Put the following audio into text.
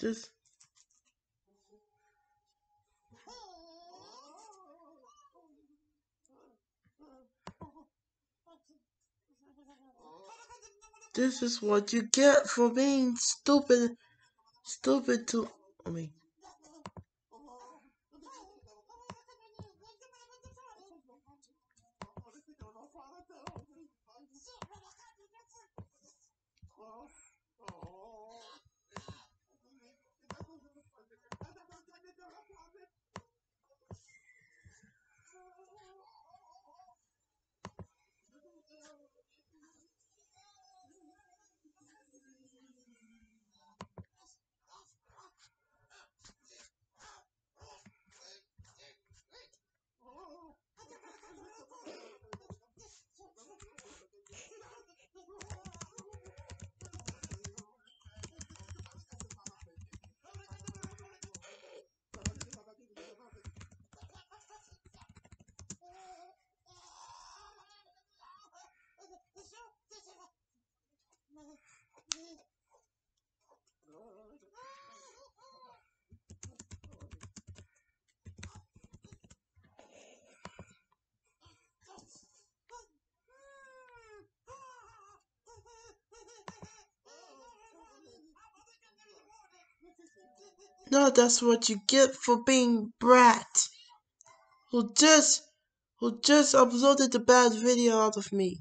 Just This is what you get for being stupid stupid to I No, that's what you get for being brat. Who just who just uploaded the bad video out of me.